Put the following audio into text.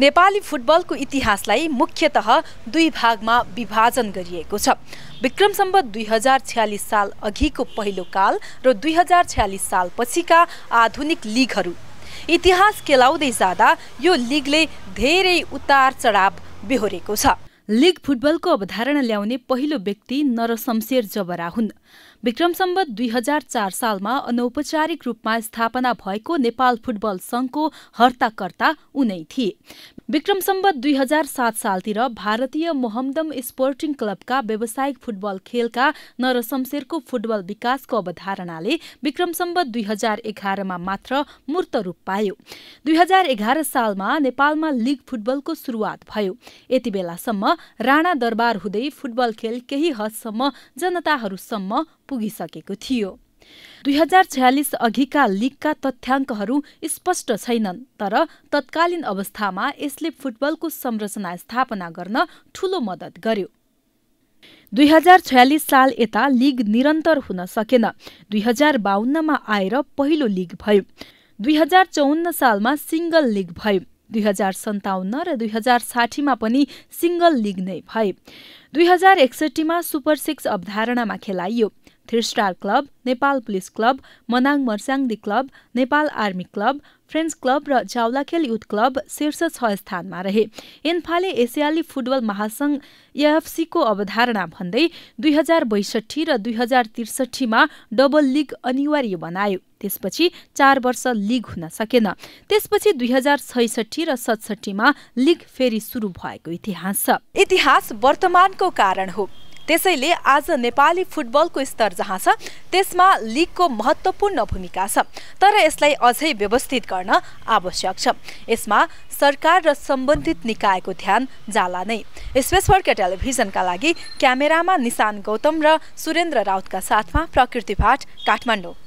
नेपाली फुटबलको इतिहासलाई मुख्यतः दुई भागमा विभाजन गरिएको छ। विक्रम सम्बत दुई हजार छ्यालिस साल अघिको पहिलो काल र दुई हजार छ्यालिस साल पछिका आधुनिक लिगहरू। इतिहास केलाउँदै जाँदा यो लिगले धेरै उतार चढाव बेहोरेको छ। लिग फुटबलको अवधारणा ल्याउने पहिलो व्यक्ति नरशमशेर जबरा हुन्। विक्रम सम्बत दुई हजार चार सालमा अनौपचारिक रूपमा स्थापना भएको नेपाल फुटबल संघको हर्ताकर्ता उनै थिए। विक्रम सम्बत दुई हजार सात सालतिर भारतीय मोहम्मदम स्पोर्टिङ क्लबका व्यावसायिक फुटबल खेलका नरशमशेरको फुटबल विकासको अवधारणाले विक्रम सम्बत दुई हजार एघारमा मात्र मूर्त रूप पायो। दुई हजार एघार सालमा नेपालमा लिग फुटबलको सुरुवात भयो। यति बेलासम्म राणा दरबार हुँदै फुटबल खेल केही हदसम्म जनताहरूसम्म पुगिसकेको थियो। दुई हजार छयालिस अघिका लिगका तथ्याङ्कहरू स्पष्ट छैनन् तर तत्कालीन अवस्थामा यसले फुटबलको संरचना स्थापना गर्न ठूलो मद्दत गर्यो। दुई हजार छयालिस साल यता लिग निरन्तर हुन सकेन। दुई हजार बाहन्नमा आएर पहिलो लिग भयो। दुई हजार चौन्न सालमा सिङ्गल लिग भयो। दुई हजार सन्ताउन्न र दुई हजार साठीमा पनि सिङ्गल लिग नै भए। दुई हजार एकसठीमा सुपर सिक्स अवधारणामा खेलाइयो। Three star club Nepal police club Manang Marsyangdi club Nepal army club French club र जाउलाखेल युथ क्लब शीर्ष छ स्थानमा रहे। इन्फाले एसियाली फुटबल महासंघ एएफसीको अवधारणा भन्दै दुई हजार बैसठी र दुई हजार त्रिसठीमा डबल लिग अनिवार्य बनायो। त्यसपछि चार वर्ष लिग हुन सकेन। त्यसपछि दुई हजार छैसठी र सतसठीमा लिग फेरि सुरु भएको इतिहास। छ इतिहास वर्तमानको कारण हो। त्यसैले आज नेपाली फुटबलको स्तर जहाँ छ त्यसमा लिगको महत्त्वपूर्ण भूमिका छ। तर यसलाई अझै व्यवस्थित गर्न आवश्यक छ। यसमा सरकार र सम्बन्धित निकायको ध्यान जाला नै। स्पेस फर्क टेलिभिजनका लागि क्यामेरामा निशान गौतम र सुरेन्द्र राउतका साथमा प्रकृति भाट काठमाडौँ।